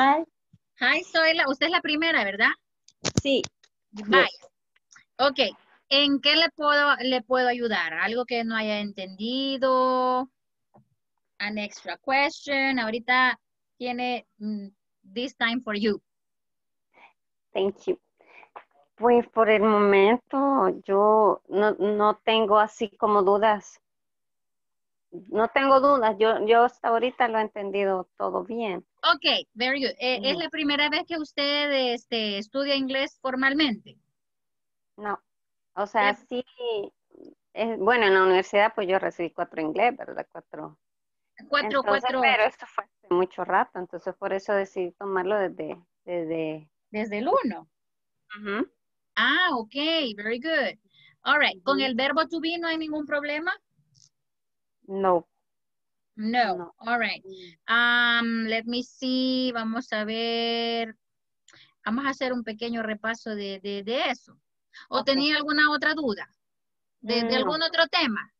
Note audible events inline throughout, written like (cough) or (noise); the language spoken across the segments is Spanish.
Hi. Hi, soy la, usted es la primera, ¿verdad? Sí. Bye. Ok, ¿en qué le puedo, le puedo ayudar? ¿Algo que no haya entendido? An extra question. Ahorita tiene mm, this time for you. Thank you. Pues por el momento yo no, no tengo así como dudas. No tengo dudas, yo, yo hasta ahorita lo he entendido todo bien. Ok, very good. Eh, ¿Es Ujú. la primera vez que usted este, estudia inglés formalmente? No, o sea, Eh. sí, es, bueno, en la universidad pues yo recibí cuatro inglés, ¿verdad? Cuatro. Cuatro, Entonces, cuatro, pero esto fue hace mucho rato, entonces por eso decidí tomarlo desde, desde, desde el uno. Ah, ok, very good. All right, ¿con el verbo to be no hay ningún problema? No. No. No. All right. Um, let me see. Vamos a ver. Vamos a hacer un pequeño repaso de, de, de eso. ¿O tenía alguna otra duda? ¿De, de No. algún otro tema?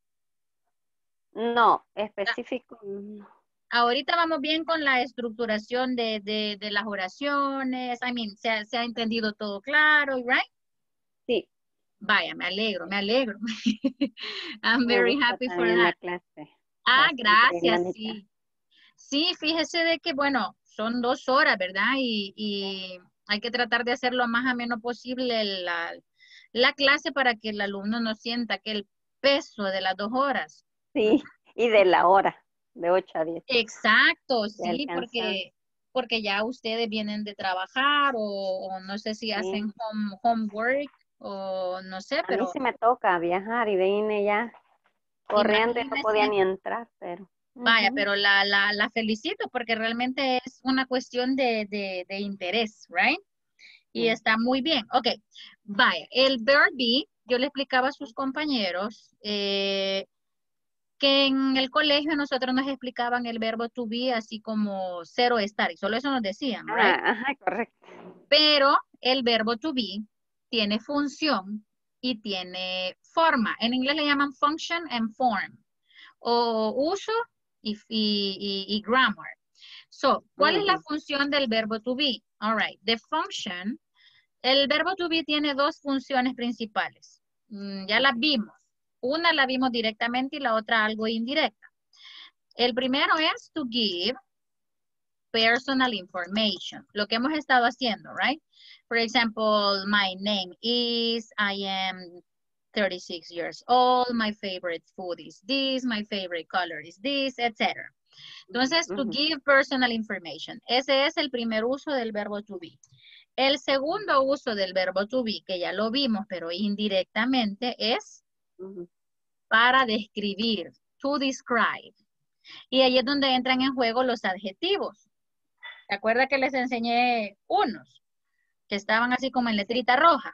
No, específico. no. Ahorita vamos bien con la estructuración de, de, de las oraciones. I mean, se ha, se ha entendido todo claro, right? Vaya, me alegro, me alegro. (laughs) I'm very happy for that. clase. Ah, gracias, sí. Sí, fíjese de que, bueno, son dos horas, ¿verdad? Y, y hay que tratar de hacer lo más ameno posible la, la clase para que el alumno no sienta que el peso de las dos horas. Sí, y de la hora, de 8 a 10. Exacto, sí, porque, porque ya ustedes vienen de trabajar o, o no sé si hacen home, homework o no sé, A mí pero sí me toca viajar y vine ya corriendo y no podía ni entrar, pero. vaya, pero la, la, la felicito porque realmente es una cuestión de, de, de interés, right? Y está muy bien. Ok, vaya, el verb be, yo le explicaba a sus compañeros eh, que en el colegio nosotros nos explicaban el verbo to be así como cero estar, y solo eso nos decían, right? Ah, ajá, correcto. Pero el verbo to be tiene función y tiene forma. En inglés le llaman function and form. O uso y, y, y- y grammar. So, ¿cuál es la función del verbo to be? All right. The function, el verbo to be tiene dos funciones principales. Mm, ya las vimos. Una la vimos directamente y la otra algo indirecta. El primero es to give personal information. Lo que hemos estado haciendo, right? For example, my name is, I am 36 years old, my favorite food is this, my favorite color is this, etc. Entonces, to give personal information. Ese es el primer uso del verbo to be. El segundo uso del verbo to be, que ya lo vimos, pero indirectamente, es para describir, to describe. Y ahí es donde entran en juego los adjetivos. ¿Se acuerda que les enseñé unos? Que estaban así como en letrita roja.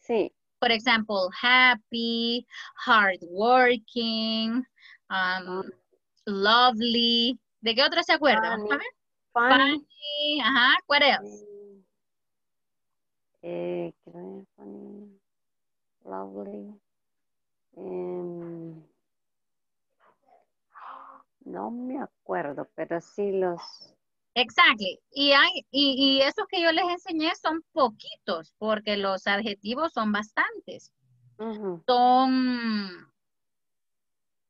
Sí, For example, happy, hardworking, um, lovely. ¿De qué otro se acuerda? Vamos a ver. funny. Funny, ajá, what else? Eh, funny, lovely. em, no me acuerdo, pero sí los. Exactly. Y, hay, y, y esos que yo les enseñé son poquitos, porque los adjetivos son bastantes. Son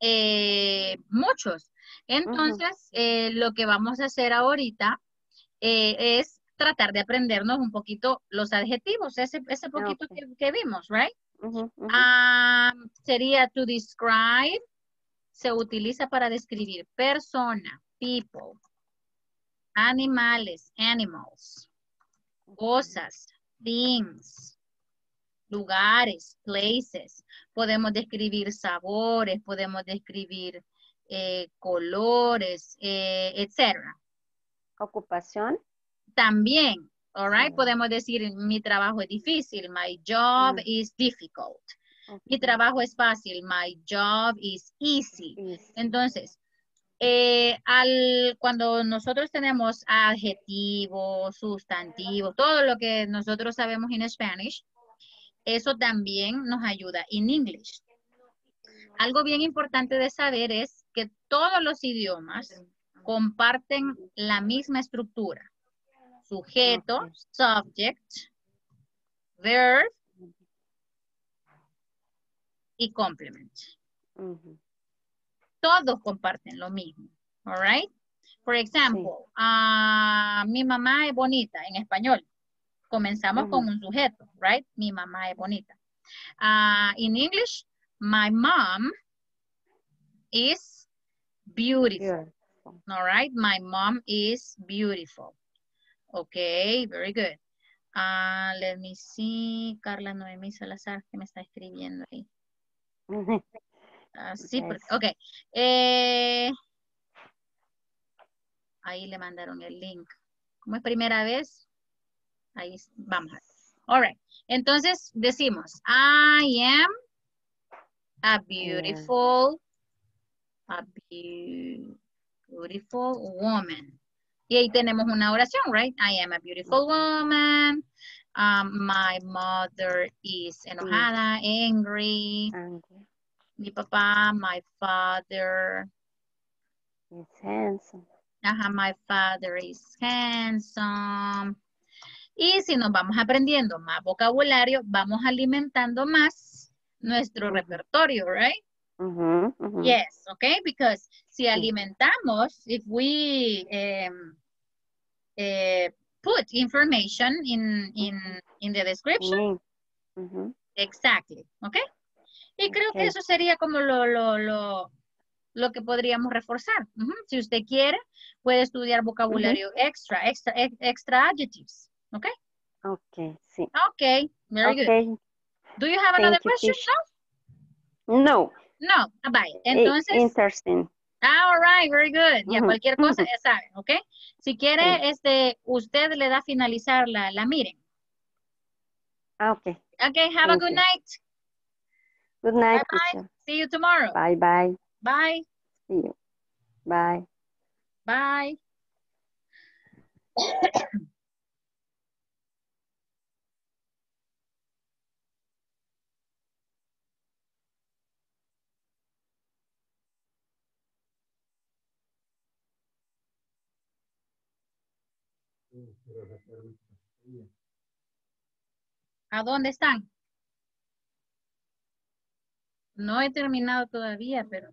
eh, muchos. Entonces, eh, lo que vamos a hacer ahorita eh, es tratar de aprendernos un poquito los adjetivos, ese, ese poquito que, que vimos, right? Ah, sería to describe, se utiliza para describir persona, people, animales, animals, cosas, things, lugares, places. Podemos describir sabores, podemos describir eh, colores, eh, etc. Ocupación. También, all right, Sí. podemos decir mi trabajo es difícil, my job is difficult. Mi trabajo es fácil, my job is easy. y sí, Entonces, eh, al, cuando nosotros tenemos adjetivos, sustantivos, todo lo que nosotros sabemos en Spanish, eso también nos ayuda en English. Algo bien importante de saber es que todos los idiomas comparten la misma estructura. Sujeto, subject, verb y complement. Todos comparten lo mismo. All right? For example, ah, mi mamá es bonita en español. Comenzamos con un sujeto, right? Mi mamá es bonita. Uh, in English, my mom is beautiful. All right, my mom is beautiful. Okay, very good. Uh, let me see, Carla Noemí Salazar, que me está escribiendo ahí. (laughs) Uh, sí, ok. Eh, ahí le mandaron el link. Como es primera vez, ahí vamos. All right. Entonces decimos, I am a beautiful, a beautiful woman. Y ahí tenemos una oración, right? I am a beautiful woman. Um, my mother is enojada, angry. Mi papá, my father. Is handsome. Ajá, my father is handsome. Y si nos vamos aprendiendo más vocabulario, vamos alimentando más nuestro repertorio, right? Yes, okay, because si alimentamos, if we um, uh, put information in, in, in the description, exactly, okay? Y creo que eso sería como lo, lo, lo, lo que podríamos reforzar. Si usted quiere, puede estudiar vocabulario extra, extra, extra adjectives. Okay? Okay, sí. Okay, very good. Do you have another question? No? No. No, ah, bye. Entonces. Interesting. Ah, all right, very good. Ya cualquier cosa ya saben, ¿ok? Si quiere, este, usted le da a finalizar la, la miren. Ah, ok. Okay, have a good night. Good night, bye, bye. See you tomorrow. Bye, bye. Bye. See you. Bye. Bye. (coughs) ¿A dónde están? No he terminado todavía, pero...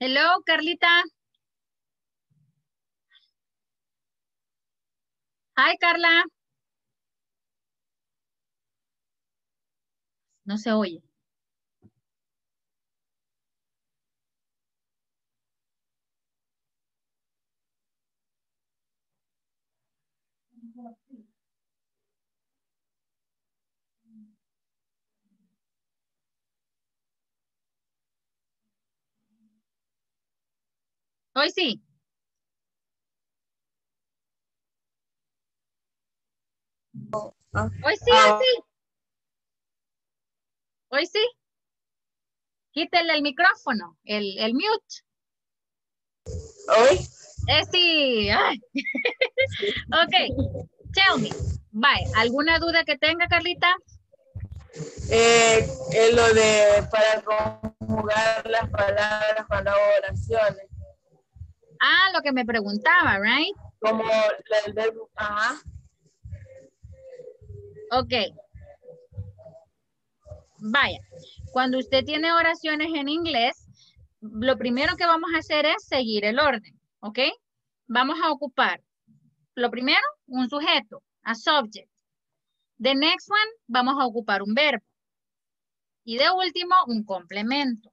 Hello, Carlita. Hi, Carla. No se oye. Hoy sí. Hoy sí, hoy sí. Hoy sí. Quítele el micrófono, el, el mute. Hoy. Eh, sí. Ay. (laughs) ok. Tell me. Bye. ¿Alguna duda que tenga, Carlita? Eh, es lo de para conjugar las palabras las oraciones. Ah, lo que me preguntaba, right? Como el verbo, ajá. Ok. Vaya, cuando usted tiene oraciones en inglés, lo primero que vamos a hacer es seguir el orden, ¿ok? Vamos a ocupar, lo primero, un sujeto, a subject. The next one, vamos a ocupar un verbo. Y de último, un complemento.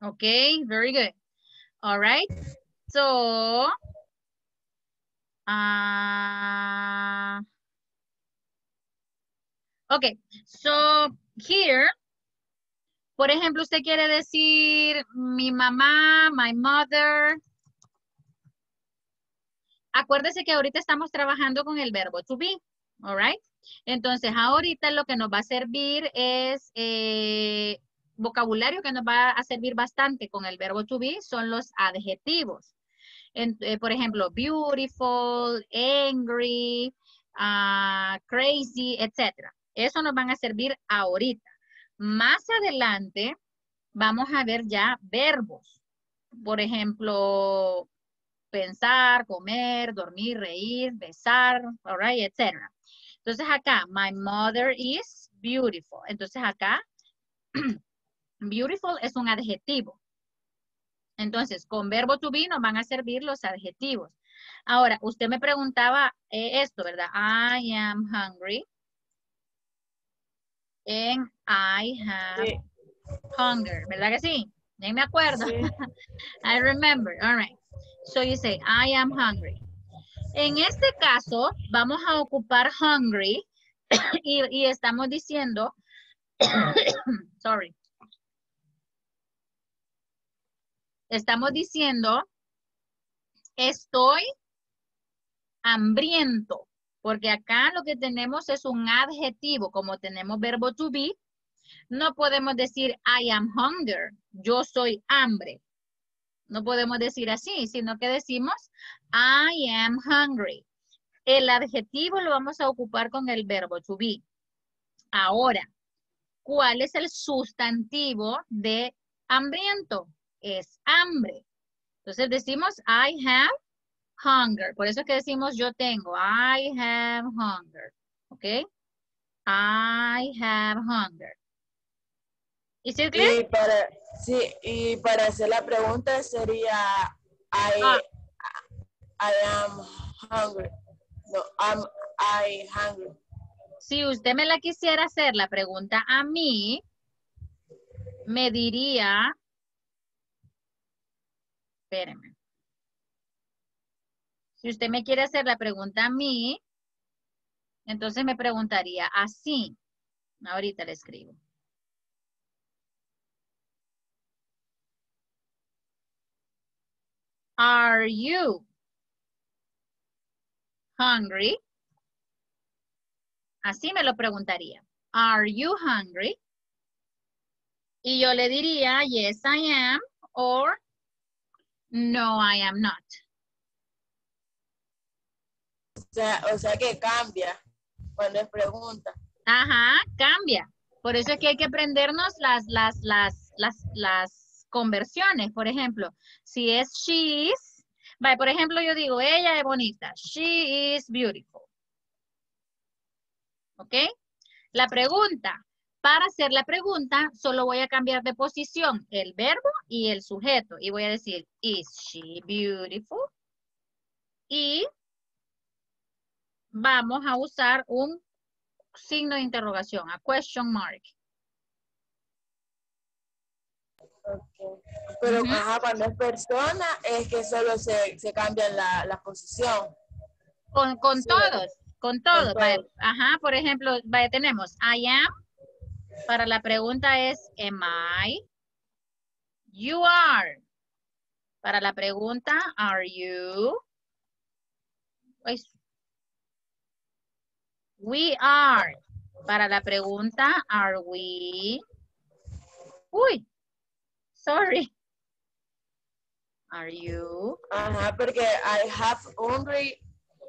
Ok, very good. All right. So, uh, okay. So here, por ejemplo, usted quiere decir mi mamá, my mother. Acuérdese que ahorita estamos trabajando con el verbo to be, all right? Entonces, ahorita lo que nos va a servir es eh, vocabulario que nos va a servir bastante con el verbo to be son los adjetivos. Eh, por ejemplo, beautiful, angry, ah, crazy, etc. Eso nos van a servir ahorita. Más adelante vamos a ver ya verbos. Por ejemplo, pensar, comer, dormir, reír, besar, right, etc. Entonces acá, my mother is beautiful. Entonces acá (clears throat) Beautiful es un adjetivo. Entonces, con verbo to be nos van a servir los adjetivos. Ahora, usted me preguntaba eh, esto, ¿verdad? I am hungry. And I have hunger, ¿verdad que sí? Ya me acuerdo. (laughs) I remember. All right. So you say, I am hungry. En este caso, vamos a ocupar hungry (coughs) y, y estamos diciendo, (coughs) sorry, Estamos diciendo, estoy hambriento, porque acá lo que tenemos es un adjetivo, como tenemos verbo to be, no podemos decir I am hunger, yo soy hambre. No podemos decir así, sino que decimos I am hungry. El adjetivo lo vamos a ocupar con el verbo to be. Ahora, ¿cuál es el sustantivo de hambriento? Es hambre. Entonces decimos I have hunger. Por eso es que decimos yo tengo. I have hunger. ¿Ok? I have hunger. ¿Y si y para, sí, y para hacer la pregunta sería I, ah. I am hungry. No, I'm I hungry. Si usted me la quisiera hacer la pregunta a mí, me diría Espéreme. Si usted me quiere hacer la pregunta a mí, entonces me preguntaría así. Ahorita le escribo. Are you hungry? Así me lo preguntaría. Are you hungry? Y yo le diría, yes, I am, or no, I am not. O sea, que cambia cuando es pregunta. Ajá, cambia. Por eso es que hay que aprendernos las, las, las, las, las conversiones. Por ejemplo, si es she is, por ejemplo, yo digo, ella es bonita. She is beautiful. ¿Ok? La pregunta, para hacer la pregunta, solo voy a cambiar de posición el verbo y el sujeto. Y voy a decir, is she beautiful? Y vamos a usar un signo de interrogación, a question mark. Pero cuando es persona, es que solo se, se cambia la, la posición. Con, con todos, con todos. Ajá, por ejemplo, tenemos I am. Para la pregunta es am I? You are. Para la pregunta, are you? We are. Para la pregunta, are we? Uy, sorry. Are you? Ajá, porque I have hungry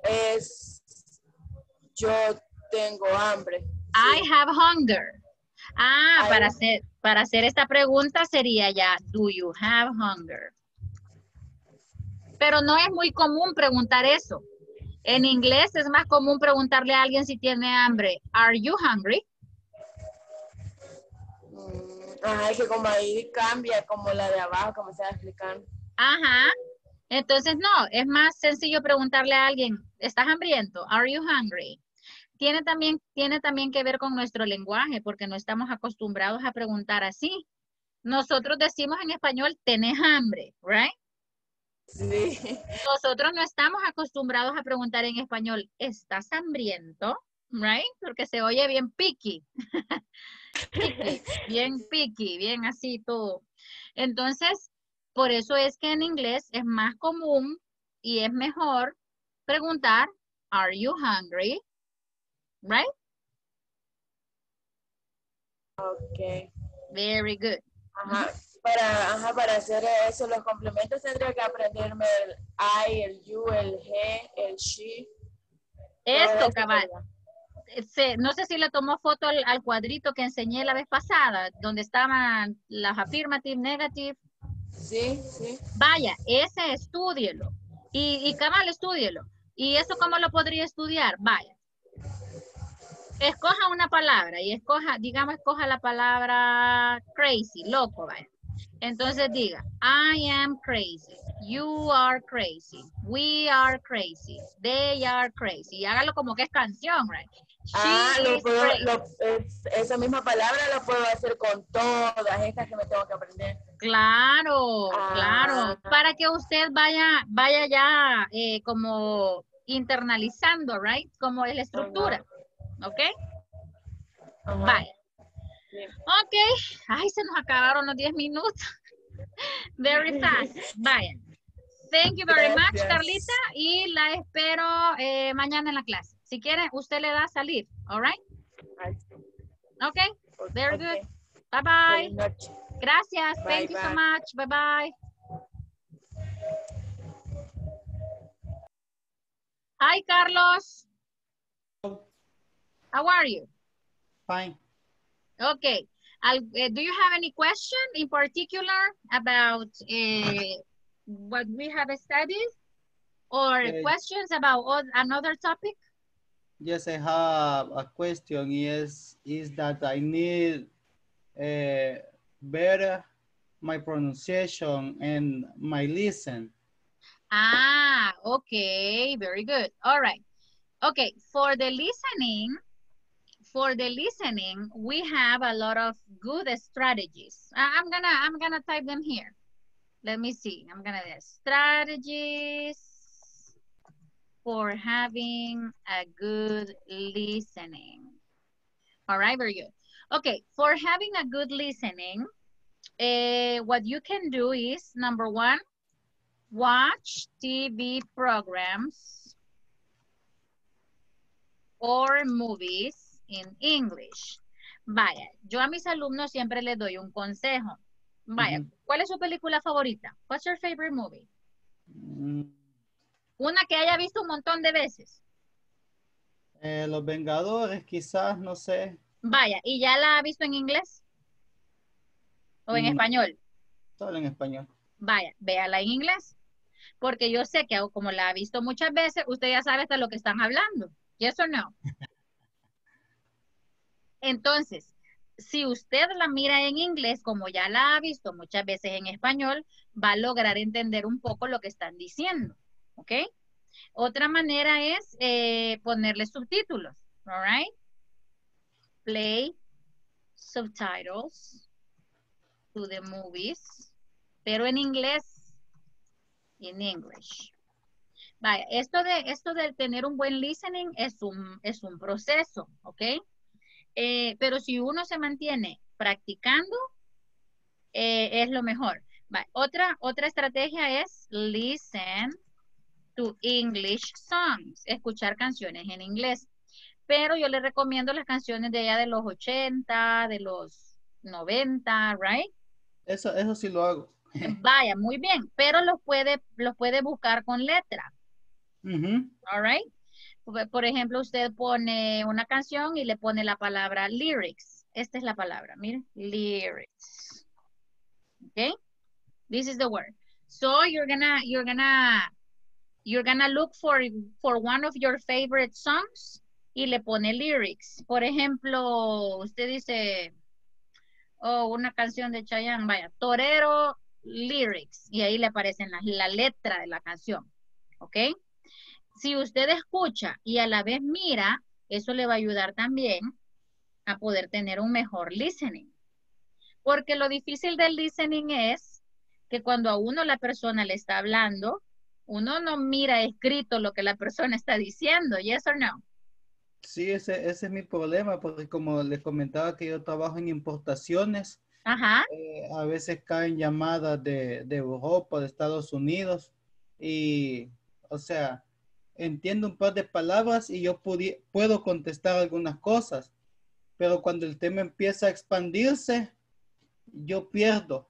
es yo tengo hambre. I have hunger. Ah, para hacer, para hacer esta pregunta sería ya, do you have hunger? Pero no es muy común preguntar eso. En inglés es más común preguntarle a alguien si tiene hambre. Are you hungry? Mm, ajá, es que como ahí cambia como la de abajo, como se va explicando. Ajá. Entonces, no, es más sencillo preguntarle a alguien, ¿estás hambriento? Are you hungry? Tiene también, tiene también que ver con nuestro lenguaje, porque no estamos acostumbrados a preguntar así. Nosotros decimos en español, tenés hambre, right? Sí. Nosotros no estamos acostumbrados a preguntar en español, ¿estás hambriento? Right? Porque se oye bien picky. (laughs) bien picky, bien así todo. Entonces, por eso es que en inglés es más común y es mejor preguntar, are you hungry? Right? Ok. Very good. Ajá. Para, para hacer eso, los complementos tendría que aprenderme el I, el you, el he, el she. Esto, cabal. no sé si le tomó foto al, al, cuadrito que enseñé la vez pasada, donde estaban las affirmative, negative. Sí, sí. Vaya, ese estúdielo. Y, y cabal, estúdielo. ¿Y eso cómo lo podría estudiar? Vaya. Escoja una palabra y escoja, digamos, escoja la palabra crazy, loco, vaya. Entonces diga, I am crazy, you are crazy, we are crazy, they are crazy. Y hágalo como que es canción, right? ah, lo puedo, lo, esa misma palabra la puedo hacer con todas estas que me tengo que aprender. Claro, claro. Ah. Para que usted vaya, vaya ya eh, como internalizando, right? Como es la estructura. ¿Ok? Vaya. Ok. Ay, se nos acabaron los 10 minutos. (laughs) Very fast. Vaya. Thank you very much, Carlita. Y la espero eh, mañana en la clase. Si quiere, usted le da a salir. All right? Okay. Very good. Bye bye. Gracias. Thank you so much. Bye bye. Hi, Carlos. How are you? Fine. Okay. Uh, do you have any question in particular about uh, what we have studied? Or uh, questions about another topic? Yes, I have a question. Is is that I need uh, better my pronunciation and my listen. Ah, okay, very good. All right. Okay, for the listening, for the listening, we have a lot of good strategies. I'm gonna I'm gonna type them here. Let me see. I'm gonna strategies for having a good listening. All right, very good. Okay, for having a good listening, uh, what you can do is number one, watch TV programs or movies in English. Vaya, yo a mis alumnos siempre les doy un consejo. Vaya, ¿cuál es su película favorita? What's your favorite movie? Mm. Una que haya visto un montón de veces. Eh, Los Vengadores, quizás, no sé. Vaya, ¿y ya la ha visto en inglés? ¿O en mm. español? Solo en español. Vaya, véala en inglés. Porque yo sé que como la ha visto muchas veces, usted ya sabe hasta lo que están hablando. ¿Yes o no? (laughs) Entonces, si usted la mira en inglés, como ya la ha visto muchas veces en español, va a lograr entender un poco lo que están diciendo, ¿ok? Otra manera es eh, ponerle subtítulos, all right? Play subtitles to the movies, pero en inglés, in English. Vaya, esto de, esto de tener un buen listening es un, es un proceso, ¿ok? Eh, pero si uno se mantiene practicando, eh, es lo mejor. Otra, otra estrategia es listen to English songs, escuchar canciones en inglés. Pero yo le recomiendo las canciones de allá de los 80, de los 90, right? Eso, eso sí lo hago. (laughs) Vaya, muy bien, pero los puede, los puede buscar con letra. All right. Por ejemplo, usted pone una canción y le pone la palabra lyrics. Esta es la palabra, miren, lyrics. Okay. This is the word. So you're gonna, you're gonna, you're gonna look for, for one of your favorite songs y le pone lyrics. Por ejemplo, usted dice, oh, una canción de Chayanne, vaya, Torero lyrics, y ahí le aparecen la, la letra de la canción, ¿ok? Si usted escucha y a la vez mira, eso le va a ayudar también a poder tener un mejor listening. Porque lo difícil del listening es que cuando a uno la persona le está hablando, uno no mira escrito lo que la persona está diciendo, ¿yes or no? Sí, ese, ese es mi problema, porque como les comentaba que yo trabajo en importaciones, Ajá. Eh, a veces caen llamadas de, de Europa, de Estados Unidos, y, o sea, entiendo un par de palabras y yo puedo contestar algunas cosas, pero cuando el tema empieza a expandirse, yo pierdo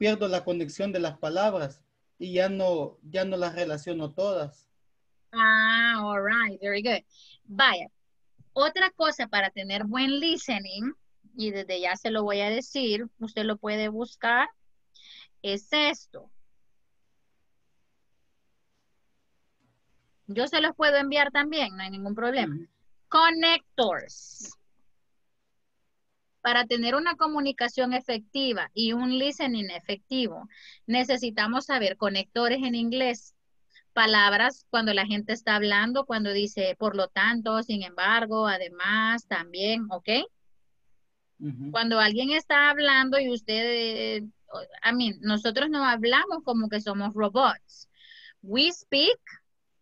pierdo la conexión de las palabras y ya no, ya no las relaciono todas. Ah, all right, very good. Vaya, otra cosa para tener buen listening, y desde ya se lo voy a decir, usted lo puede buscar, es esto. Yo se los puedo enviar también, no hay ningún problema. Connectors para tener una comunicación efectiva y un listening efectivo, necesitamos saber conectores en inglés, palabras cuando la gente está hablando, cuando dice por lo tanto, sin embargo, además, también, ¿ok? Cuando alguien está hablando y usted, I mean, nosotros no hablamos como que somos robots. We speak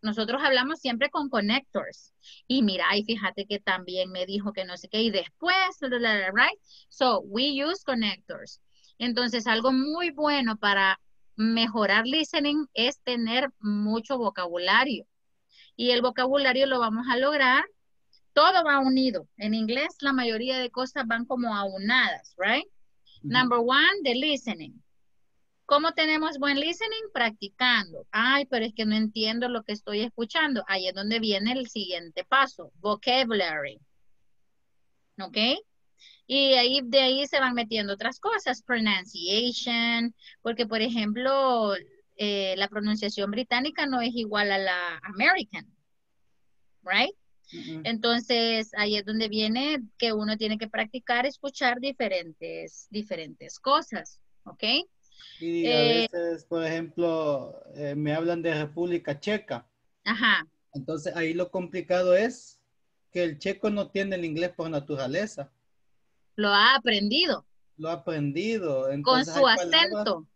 nosotros hablamos siempre con connectors. Y mira, y fíjate que también me dijo que no sé qué, y después, right? So, we use connectors. Entonces, algo muy bueno para mejorar listening es tener mucho vocabulario. Y el vocabulario lo vamos a lograr, todo va unido. En inglés, la mayoría de cosas van como aunadas, right? Number one, the listening. ¿Cómo tenemos buen listening? Practicando. Ay, pero es que no entiendo lo que estoy escuchando. Ahí es donde viene el siguiente paso, vocabulary. ¿Ok? Y ahí, de ahí se van metiendo otras cosas, pronunciation, porque por ejemplo, eh, la pronunciación británica no es igual a la American, right? Entonces, ahí es donde viene que uno tiene que practicar, escuchar diferentes, diferentes cosas, ¿ok? Y a eh, veces, por ejemplo, eh, me hablan de República Checa. Ajá. Entonces ahí lo complicado es que el checo no tiene el inglés por naturaleza. Lo ha aprendido. Lo ha aprendido. Con su acento.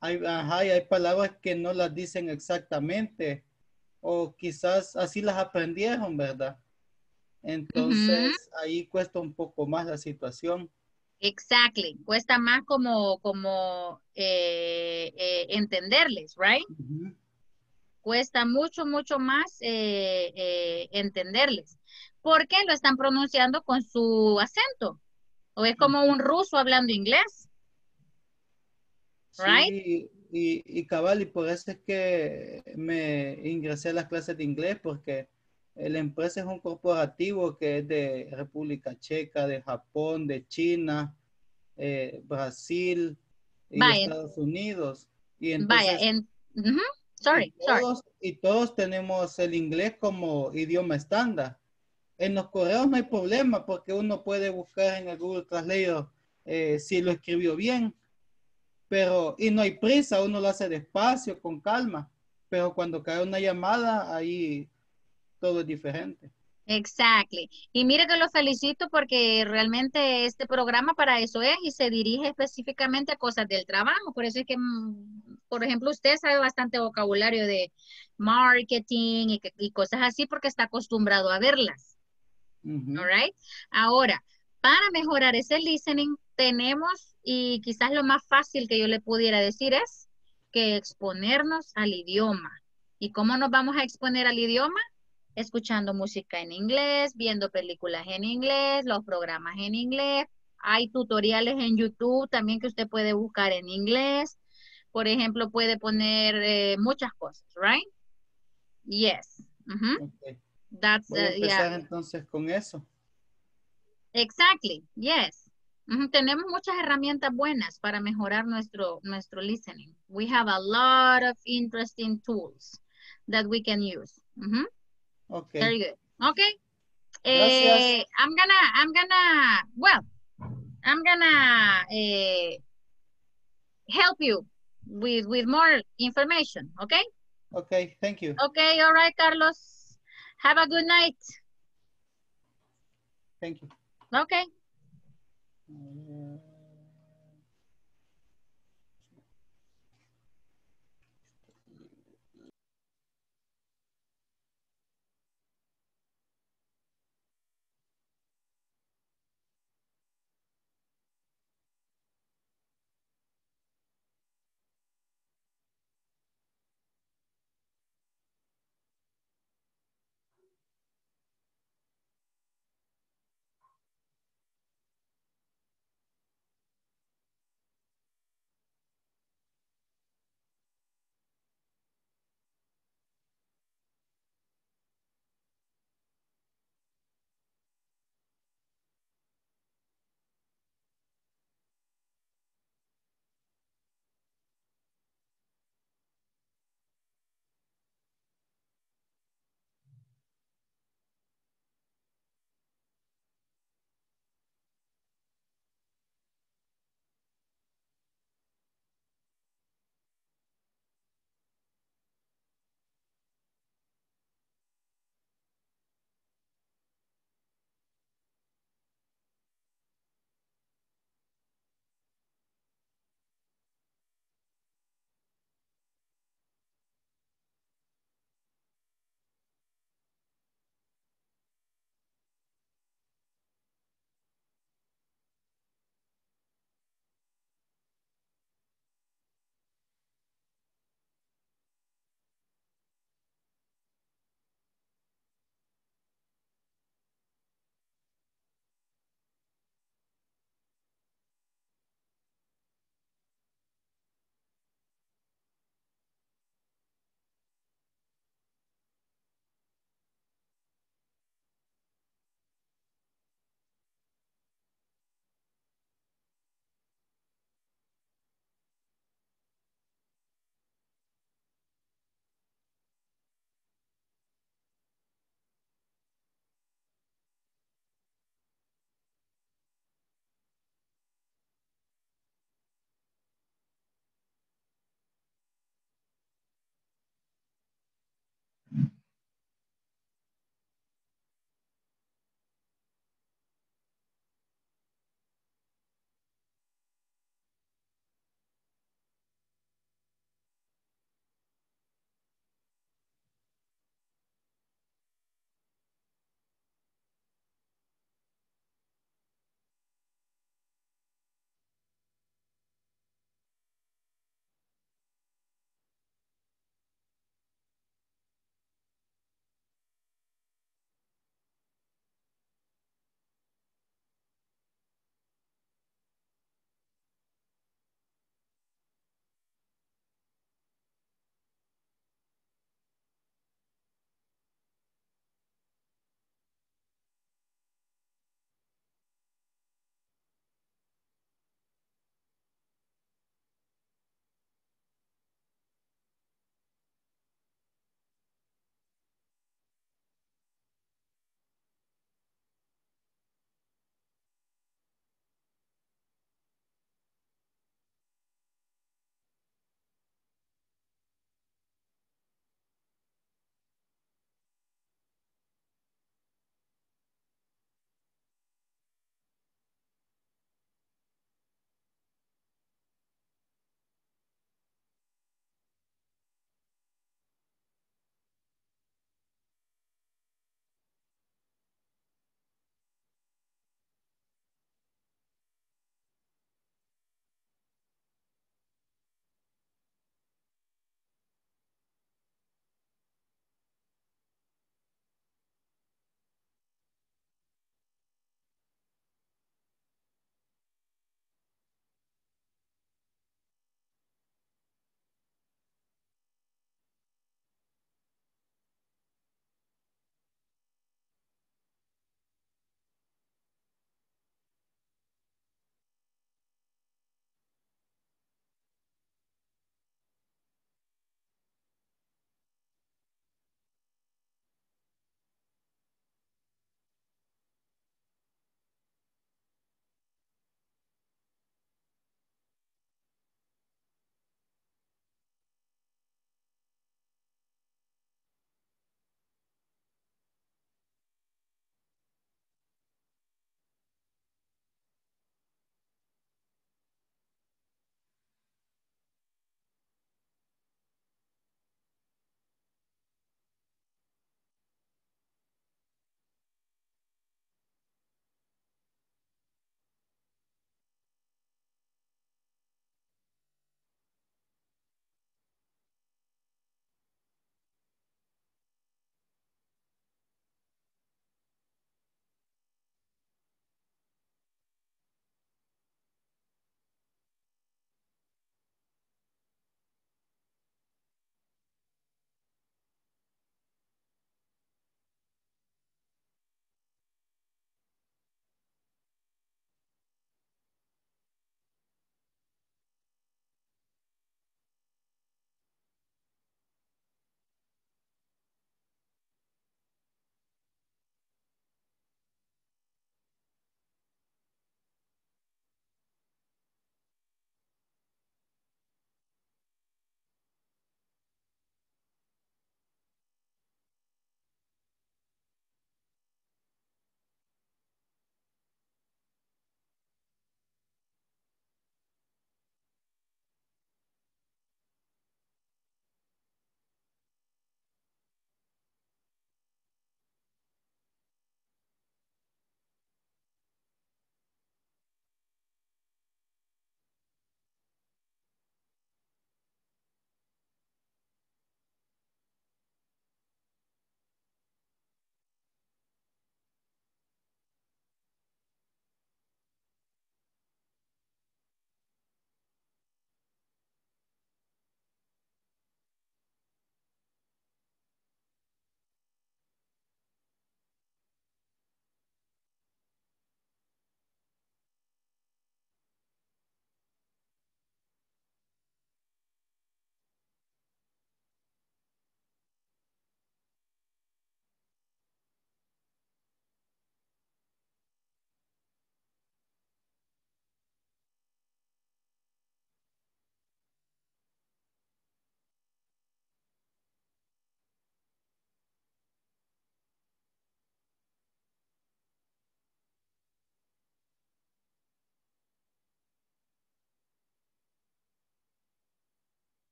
Hay, ajá, hay palabras que no las dicen exactamente. O quizás así las aprendieron, ¿verdad? Entonces ahí cuesta un poco más la situación. Exactly. Cuesta más como, como eh, eh, entenderles, right? Cuesta mucho, mucho más eh, entenderles. Porque lo están pronunciando con su acento. O es como un ruso hablando inglés. Right? Sí, y, y cabal, y por eso es que me ingresé a las clases de inglés, porque la empresa es un corporativo que es de República Checa, de Japón, de China, eh, Brasil y Estados Unidos. Y entonces, Vaya, en, sorry, y todos, y todos tenemos el inglés como idioma estándar. En los correos no hay problema porque uno puede buscar en el Google Translator eh, si lo escribió bien, pero y no hay prisa, uno lo hace despacio, con calma pero cuando cae una llamada, ahí todo es diferente. Exactly. Y mire que lo felicito porque realmente este programa para eso es y se dirige específicamente a cosas del trabajo. Por eso es que, mm, por ejemplo, usted sabe bastante vocabulario de marketing y, cosas así porque está acostumbrado a verlas. All right. Ahora, para mejorar ese listening, tenemos, y quizás lo más fácil que yo le pudiera decir es que exponernos al idioma. ¿Y cómo nos vamos a exponer al idioma? Escuchando música en inglés, viendo películas en inglés, los programas en inglés. Hay tutoriales en YouTube también que usted puede buscar en inglés. Por ejemplo, puede poner eh, muchas cosas, right? Yes. That's, Voy a uh, empezar entonces con eso. Exactly, yes. Tenemos muchas herramientas buenas para mejorar nuestro, nuestro listening. We have a lot of interesting tools that we can use. Okay. Very good. Okay. Uh, I'm gonna, I'm gonna, well, I'm gonna uh, help you with, with more information, okay? Okay, thank you. Okay, all right, Carlos. Have a good night. Thank you. Okay.